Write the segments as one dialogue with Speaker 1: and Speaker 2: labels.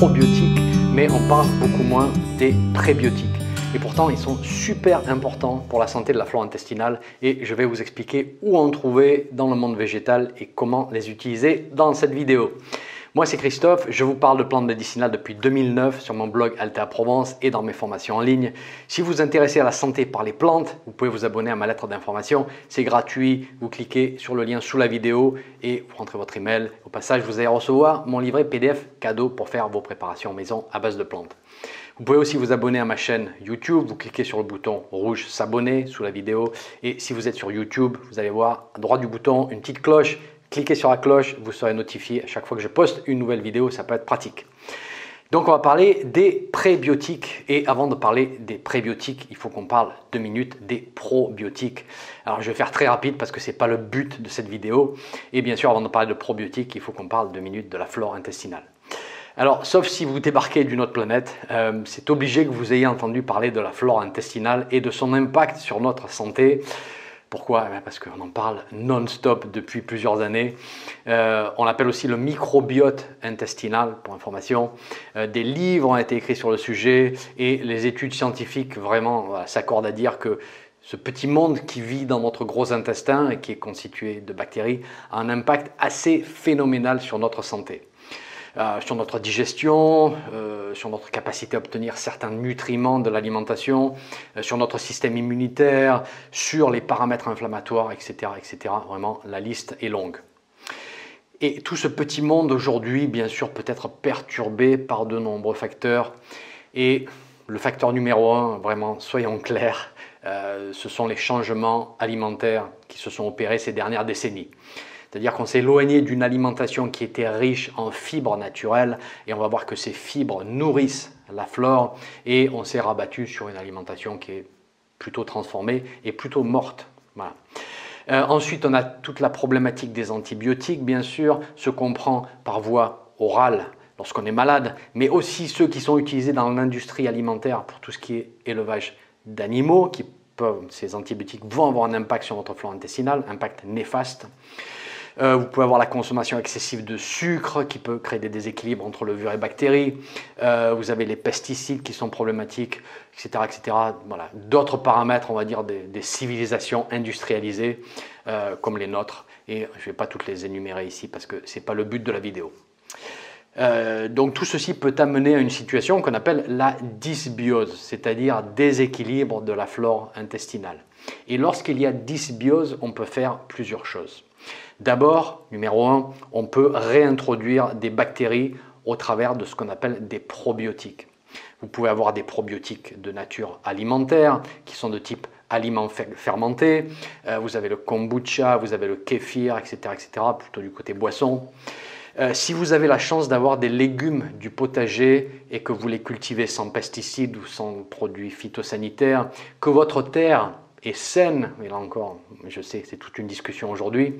Speaker 1: probiotiques, mais on parle beaucoup moins des prébiotiques. Et pourtant, ils sont super importants pour la santé de la flore intestinale et je vais vous expliquer où en trouver dans le monde végétal et comment les utiliser dans cette vidéo. Moi, c'est Christophe, je vous parle de plantes médicinales depuis 2009 sur mon blog Altea Provence et dans mes formations en ligne. Si vous vous intéressez à la santé par les plantes, vous pouvez vous abonner à ma lettre d'information. C'est gratuit, vous cliquez sur le lien sous la vidéo et vous rentrez votre email. Au passage, vous allez recevoir mon livret PDF cadeau pour faire vos préparations maison à base de plantes. Vous pouvez aussi vous abonner à ma chaîne YouTube. Vous cliquez sur le bouton rouge s'abonner sous la vidéo. Et si vous êtes sur YouTube, vous allez voir à droite du bouton une petite cloche Cliquez sur la cloche, vous serez notifié à chaque fois que je poste une nouvelle vidéo, ça peut être pratique. Donc on va parler des prébiotiques et avant de parler des prébiotiques, il faut qu'on parle deux minutes des probiotiques. Alors je vais faire très rapide parce que ce n'est pas le but de cette vidéo. Et bien sûr avant de parler de probiotiques, il faut qu'on parle deux minutes de la flore intestinale. Alors, sauf si vous débarquez d'une autre planète, euh, c'est obligé que vous ayez entendu parler de la flore intestinale et de son impact sur notre santé. Pourquoi? Eh Parce qu'on en parle non-stop depuis plusieurs années. Euh, on l'appelle aussi le microbiote intestinal, pour information. Euh, des livres ont été écrits sur le sujet et les études scientifiques vraiment s'accordent à dire que ce petit monde qui vit dans notre gros intestin et qui est constitué de bactéries a un impact assez phénoménal sur notre santé. Euh, sur notre digestion, euh, sur notre capacité à obtenir certains nutriments de l'alimentation, euh, sur notre système immunitaire, sur les paramètres inflammatoires, etc., etc. Vraiment, la liste est longue. Et tout ce petit monde aujourd'hui, bien sûr, peut être perturbé par de nombreux facteurs. Et le facteur numéro un, vraiment, soyons clairs, ce sont les changements alimentaires qui se sont opérés ces dernières décennies. C'est-à-dire qu'on s'est éloigné d'une alimentation qui était riche en fibres naturelles et on va voir que ces fibres nourrissent la flore et on s'est rabattu sur une alimentation qui est plutôt transformée et plutôt morte. Euh, ensuite, on a toute la problématique des antibiotiques, bien sûr, ce qu'on prend par voie orale lorsqu'on est malade, mais aussi ceux qui sont utilisés dans l'industrie alimentaire pour tout ce qui est élevage d'animaux, qui peuvent, ces antibiotiques vont avoir un impact sur notre flore intestinale, impact néfaste. Euh, vous pouvez avoir la consommation excessive de sucre qui peut créer des déséquilibres entre levure et bactéries. Euh, vous avez les pesticides qui sont problématiques, etc. etc. Voilà. D'autres paramètres, on va dire, des, civilisations industrialisées euh, comme les nôtres. Et je ne vais pas toutes les énumérer ici parce que ce n'est pas le but de la vidéo. donc tout ceci peut amener à une situation qu'on appelle la dysbiose, c'est-à-dire déséquilibre de la flore intestinale. Et lorsqu'il y a dysbiose, on peut faire plusieurs choses. D'abord, numéro 1, on peut réintroduire des bactéries au travers de ce qu'on appelle des probiotiques. Vous pouvez avoir des probiotiques de nature alimentaire qui sont de type aliments fermentés. Euh, vous avez le kombucha, vous avez le kéfir, etc., etc., plutôt du côté boisson. Euh, si vous avez la chance d'avoir des légumes du potager et que vous les cultivez sans pesticides ou sans produits phytosanitaires, que votre terre est saine, mais là encore, je sais, c'est toute une discussion aujourd'hui,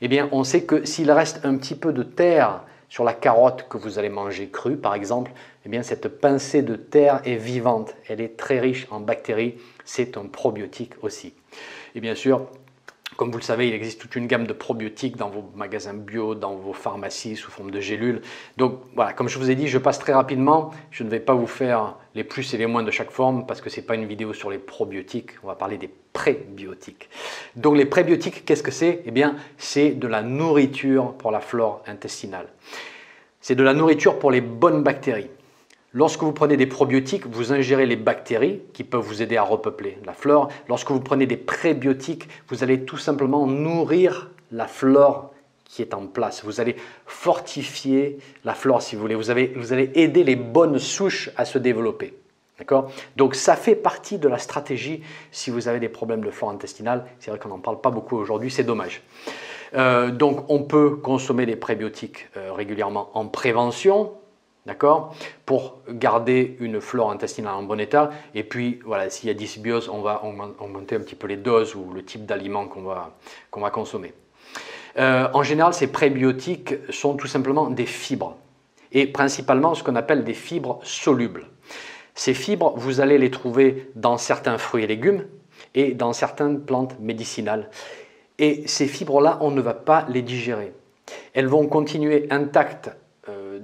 Speaker 1: eh bien, on sait que s'il reste un petit peu de terre sur la carotte que vous allez manger crue, par exemple, eh bien, cette pincée de terre est vivante, elle est très riche en bactéries, c'est un probiotique aussi. Et bien sûr, comme vous le savez, il existe toute une gamme de probiotiques dans vos magasins bio, dans vos pharmacies sous forme de gélules. Donc voilà, comme je vous ai dit, je passe très rapidement. Je ne vais pas vous faire les plus et les moins de chaque forme parce que ce n'est pas une vidéo sur les probiotiques. On va parler des prébiotiques. Donc les prébiotiques, qu'est-ce que c'est? Eh bien, c'est de la nourriture pour la flore intestinale. C'est de la nourriture pour les bonnes bactéries. Lorsque vous prenez des probiotiques, vous ingérez les bactéries qui peuvent vous aider à repeupler la flore. Lorsque vous prenez des prébiotiques, vous allez tout simplement nourrir la flore qui est en place. Vous allez fortifier la flore si vous voulez. Vous, allez aider les bonnes souches à se développer. Donc ça fait partie de la stratégie si vous avez des problèmes de flore intestinale. C'est vrai qu'on n'en parle pas beaucoup aujourd'hui, c'est dommage. Euh, donc on peut consommer des prébiotiques euh, régulièrement en prévention, D'accord? Pour garder une flore intestinale en bon état. Et puis, voilà, s'il y a dysbiose, on va augmenter un petit peu les doses ou le type d'aliment qu'on va, qu'on va consommer. Euh, en général, ces prébiotiques sont tout simplement des fibres. Et principalement ce qu'on appelle des fibres solubles. Ces fibres, vous allez les trouver dans certains fruits et légumes et dans certaines plantes médicinales. Et ces fibres-là, on ne va pas les digérer. Elles vont continuer intactes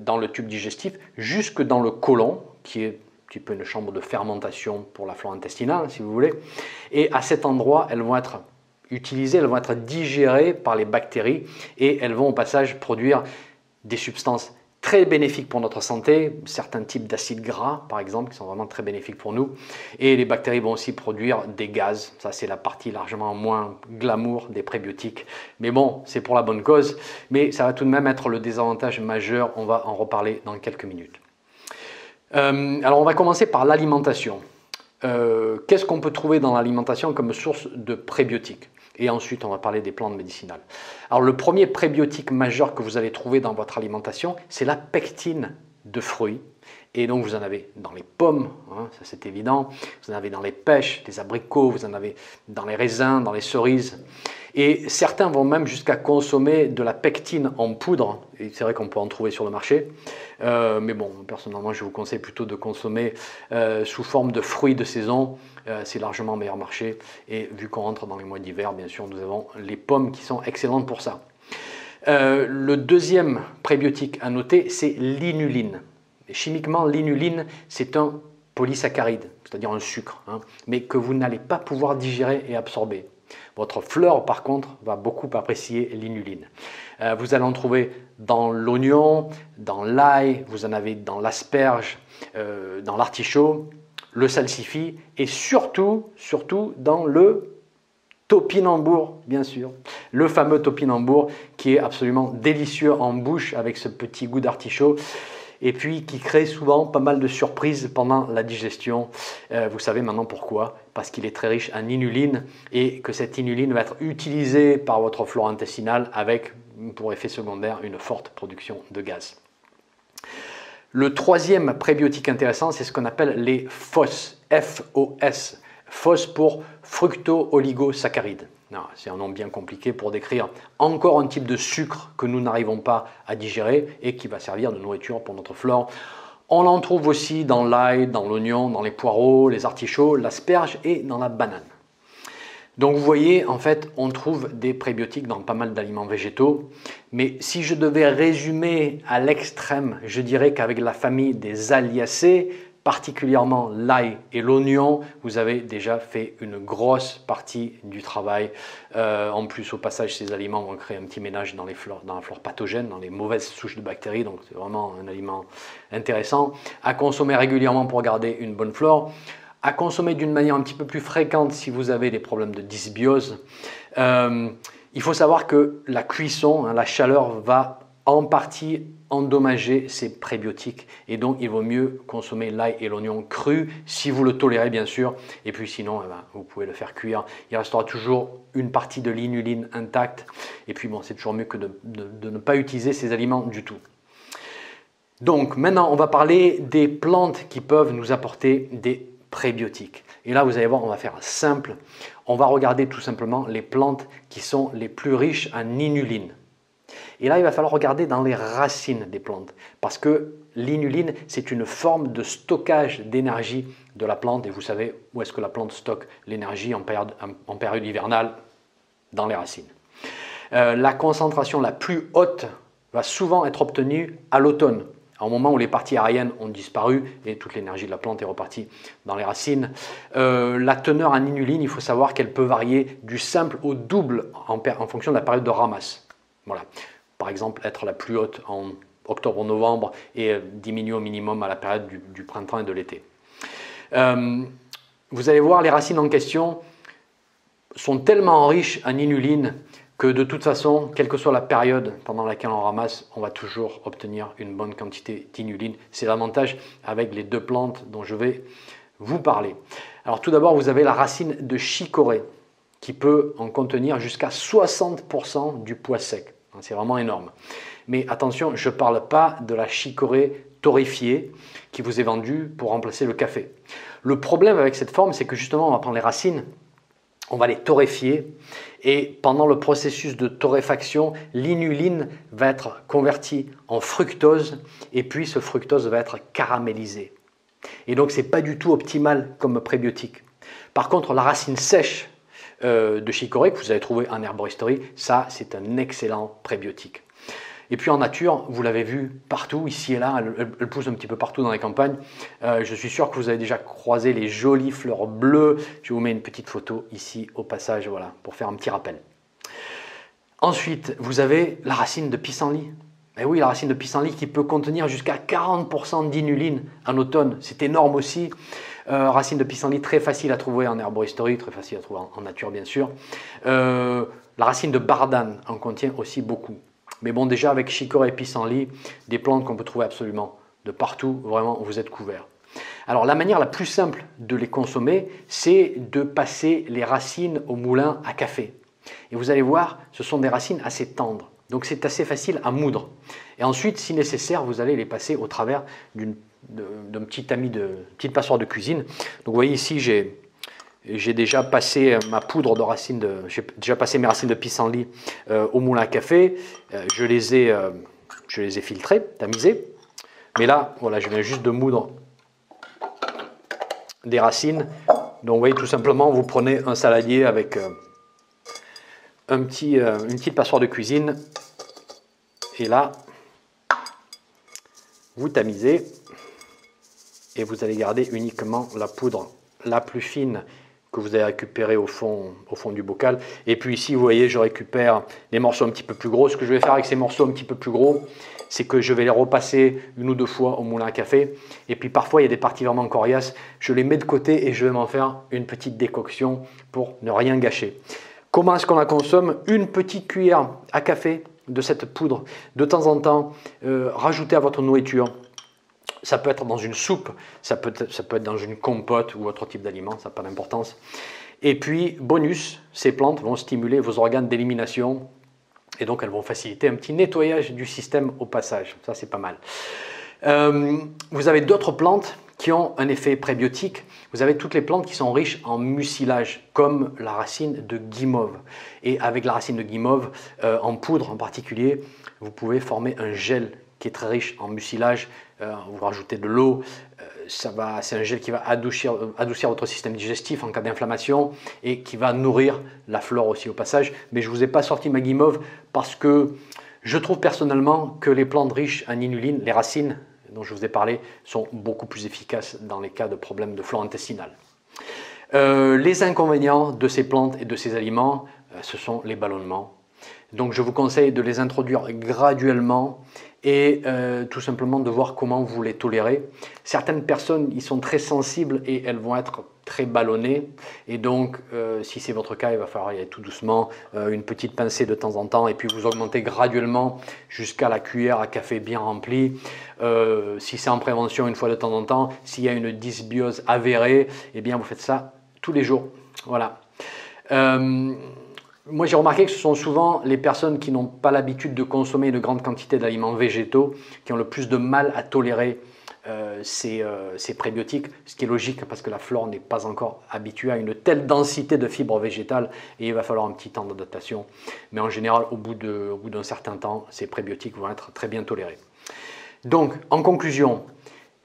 Speaker 1: dans le tube digestif jusque dans le côlon, qui est un petit peu une chambre de fermentation pour la flore intestinale, si vous voulez. Et à cet endroit, elles vont être utilisées, elles vont être digérées par les bactéries et elles vont au passage produire des substances très bénéfiques pour notre santé, certains types d'acides gras par exemple qui sont vraiment très bénéfiques pour nous. Et les bactéries vont aussi produire des gaz, ça c'est la partie largement moins glamour des prébiotiques. Mais bon, c'est pour la bonne cause, mais ça va tout de même être le désavantage majeur, on va en reparler dans quelques minutes. Euh, alors on va commencer par l'alimentation. Euh, qu'est-ce qu'on peut trouver dans l'alimentation comme source de prébiotiques et ensuite, on va parler des plantes médicinales. Alors, le premier prébiotique majeur que vous allez trouver dans votre alimentation, c'est la pectine de fruits. Et donc, vous en avez dans les pommes, hein, ça c'est évident. Vous en avez dans les pêches, les abricots, vous en avez dans les raisins, dans les cerises. Et certains vont même jusqu'à consommer de la pectine en poudre. C'est vrai qu'on peut en trouver sur le marché. Euh, mais bon, personnellement, je vous conseille plutôt de consommer euh, sous forme de fruits de saison. Euh, c'est largement meilleur marché. Et vu qu'on rentre dans les mois d'hiver, bien sûr, nous avons les pommes qui sont excellentes pour ça. le deuxième prébiotique à noter, c'est l'inuline. Chimiquement, l'inuline, c'est un polysaccharide, c'est-à-dire un sucre, hein, mais que vous n'allez pas pouvoir digérer et absorber. Votre fleur, par contre, va beaucoup apprécier l'inuline. Euh, vous allez en trouver dans l'oignon, dans l'ail, vous en avez dans l'asperge, euh, dans l'artichaut, le salsifis et surtout, surtout dans le topinambour, bien sûr. Le fameux topinambour qui est absolument délicieux en bouche avec ce petit goût d'artichaut et puis qui crée souvent pas mal de surprises pendant la digestion. Euh, vous savez maintenant pourquoi Parce qu'il est très riche en inuline et que cette inuline va être utilisée par votre flore intestinale avec pour effet secondaire une forte production de gaz. Le troisième prébiotique intéressant, c'est ce qu'on appelle les FOS, F-O-S, FOS pour fructo-oligosaccharides. C'est un nom bien compliqué pour décrire encore un type de sucre que nous n'arrivons pas à digérer et qui va servir de nourriture pour notre flore. On en trouve aussi dans l'ail, dans l'oignon, dans les poireaux, les artichauts, l'asperge et dans la banane. Donc vous voyez, en fait, on trouve des prébiotiques dans pas mal d'aliments végétaux. Mais si je devais résumer à l'extrême, je dirais qu'avec la famille des aliacées, particulièrement l'ail et l'oignon, vous avez déjà fait une grosse partie du travail. Euh, en plus, au passage, ces aliments vont créer un petit ménage dans, les fleurs, dans la flore pathogène, dans les mauvaises souches de bactéries, donc c'est vraiment un aliment intéressant à consommer régulièrement pour garder une bonne flore à consommer d'une manière un petit peu plus fréquente si vous avez des problèmes de dysbiose. Euh, il faut savoir que la cuisson, hein, la chaleur va en partie endommager ces prébiotiques. Et donc il vaut mieux consommer l'ail et l'oignon cru si vous le tolérez bien sûr. Et puis sinon eh ben, vous pouvez le faire cuire. Il restera toujours une partie de l'inuline intacte. Et puis bon c'est toujours mieux que de, de ne pas utiliser ces aliments du tout. Donc maintenant on va parler des plantes qui peuvent nous apporter des prébiotiques. Et là vous allez voir on va faire simple. On va regarder tout simplement les plantes qui sont les plus riches en inuline et là, il va falloir regarder dans les racines des plantes, parce que l'inuline, c'est une forme de stockage d'énergie de la plante, et vous savez où est-ce que la plante stocke l'énergie en période, hivernale? Dans les racines. Euh, la concentration la plus haute va souvent être obtenue à l'automne, au moment où les parties aériennes ont disparu et toute l'énergie de la plante est repartie dans les racines. Euh, la teneur en inuline, il faut savoir qu'elle peut varier du simple au double en fonction de la période de ramasse. Voilà par exemple être la plus haute en octobre-novembre et diminuer au minimum à la période du, printemps et de l'été. Euh, vous allez voir, les racines en question sont tellement riches en inuline que de toute façon, quelle que soit la période pendant laquelle on ramasse, on va toujours obtenir une bonne quantité d'inuline. C'est l'avantage avec les deux plantes dont je vais vous parler. Alors tout d'abord, vous avez la racine de chicorée qui peut en contenir jusqu'à 60% du poids sec. C'est vraiment énorme. Mais attention, je ne parle pas de la chicorée torréfiée qui vous est vendue pour remplacer le café. Le problème avec cette forme, c'est que justement, on va prendre les racines, on va les torréfier et pendant le processus de torréfaction, l'inuline va être convertie en fructose et puis ce fructose va être caramélisé. Et donc, ce n'est pas du tout optimal comme prébiotique. Par contre, la racine sèche euh, de chicorée que vous avez trouvé en herboristerie, ça c'est un excellent prébiotique. Et puis en nature, vous l'avez vu partout, ici et là, elle, pousse un petit peu partout dans les campagnes. Euh, je suis sûr que vous avez déjà croisé les jolies fleurs bleues. Je vous mets une petite photo ici au passage, voilà, pour faire un petit rappel. Ensuite, vous avez la racine de pissenlit. Et eh oui, la racine de pissenlit qui peut contenir jusqu'à 40% d'inuline en automne. C'est énorme aussi. Euh, racine de pissenlit très facile à trouver en herboristerie, très facile à trouver en, nature bien sûr. Euh, la racine de bardane en contient aussi beaucoup. Mais bon, déjà avec chicorée et pissenlit, des plantes qu'on peut trouver absolument de partout, vraiment, vous êtes couverts. Alors la manière la plus simple de les consommer, c'est de passer les racines au moulin à café. Et vous allez voir, ce sont des racines assez tendres. Donc c'est assez facile à moudre. Et ensuite, si nécessaire, vous allez les passer au travers d'un petit ami de petite passoire de cuisine. Donc vous voyez ici, j'ai j'ai déjà passé ma poudre de racines de, j'ai déjà passé mes racines de pissenlit euh, au moulin à café. Euh, je les ai, euh, je les ai filtrées, tamisées. Mais là, voilà, je viens juste de moudre des racines. Donc, vous voyez, tout simplement, vous prenez un saladier avec un petit, une petite passoire de cuisine. Et là, vous tamisez et vous allez garder uniquement la poudre la plus fine que vous avez récupéré au fond, du bocal. Et puis ici, vous voyez, je récupère des morceaux un petit peu plus gros. Ce que je vais faire avec ces morceaux un petit peu plus gros, c'est que je vais les repasser une ou deux fois au moulin à café. Et puis parfois, il y a des parties vraiment coriaces. Je les mets de côté et je vais m'en faire une petite décoction pour ne rien gâcher. Comment est-ce qu'on la consomme? Une petite cuillère à café de cette poudre de temps en temps, euh, rajoutez à votre nourriture. Ça peut être dans une soupe, ça peut, être, dans une compote ou autre type d'aliment, ça n'a pas d'importance. Et puis, bonus, ces plantes vont stimuler vos organes d'élimination et donc elles vont faciliter un petit nettoyage du système au passage. Ça, c'est pas mal. Euh, vous avez d'autres plantes qui ont un effet prébiotique. Vous avez toutes les plantes qui sont riches en mucilage, comme la racine de guimauve. Et avec la racine de guimauve, euh, en poudre en particulier, vous pouvez former un gel qui est très riche en mucilage. Euh, vous rajoutez de l'eau, euh, c'est un gel qui va adoucir, euh, adoucir, votre système digestif en cas d'inflammation et qui va nourrir la flore aussi au passage. Mais je ne vous ai pas sorti ma guimauve parce que je trouve personnellement que les plantes riches en inuline, les racines dont je vous ai parlé, sont beaucoup plus efficaces dans les cas de problèmes de flore intestinale. les inconvénients de ces plantes et de ces aliments, ce sont les ballonnements. Donc je vous conseille de les introduire graduellement et euh, tout simplement de voir comment vous les tolérez. Certaines personnes, ils sont très sensibles et elles vont être très ballonnées. Et donc, euh, si c'est votre cas, il va falloir y aller tout doucement, euh, une petite pincée de temps en temps, et puis vous augmentez graduellement jusqu'à la cuillère à café bien remplie. si c'est en prévention, une fois de temps en temps, s'il y a une dysbiose avérée, eh bien vous faites ça tous les jours. Voilà. Moi, j'ai remarqué que ce sont souvent les personnes qui n'ont pas l'habitude de consommer une grande quantité d'aliments végétaux qui ont le plus de mal à tolérer euh, euh, ces, prébiotiques, ce qui est logique parce que la flore n'est pas encore habituée à une telle densité de fibres végétales et il va falloir un petit temps d'adaptation. Mais en général, au bout d'un certain temps, ces prébiotiques vont être très bien tolérés. Donc, en conclusion,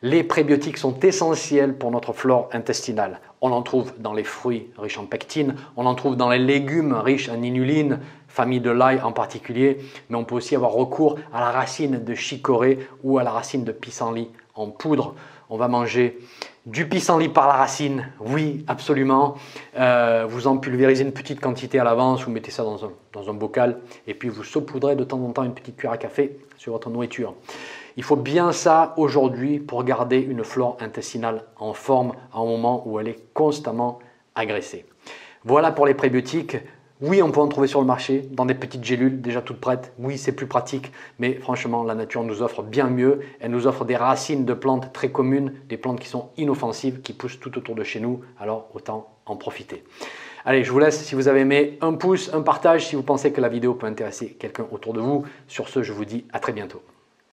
Speaker 1: les prébiotiques sont essentiels pour notre flore intestinale. On en trouve dans les fruits riches en pectine, on en trouve dans les légumes riches en inuline, famille de l'ail en particulier, mais on peut aussi avoir recours à la racine de chicorée ou à la racine de pissenlit en poudre. On va manger du pissenlit par la racine, oui, absolument. Euh, vous en pulvérisez une petite quantité à l'avance, vous mettez ça dans un, dans un bocal, et puis vous saupoudrez de temps en temps une petite cuillère à café sur votre nourriture. Il faut bien ça aujourd'hui pour garder une flore intestinale en forme à un moment où elle est constamment agressée. Voilà pour les prébiotiques. Oui, on peut en trouver sur le marché, dans des petites gélules déjà toutes prêtes. Oui, c'est plus pratique, mais franchement, la nature nous offre bien mieux. Elle nous offre des racines de plantes très communes, des plantes qui sont inoffensives, qui poussent tout autour de chez nous. Alors, autant en profiter. Allez, je vous laisse. Si vous avez aimé, un pouce, un partage si vous pensez que la vidéo peut intéresser quelqu'un autour de vous. Sur ce, je vous dis à très bientôt.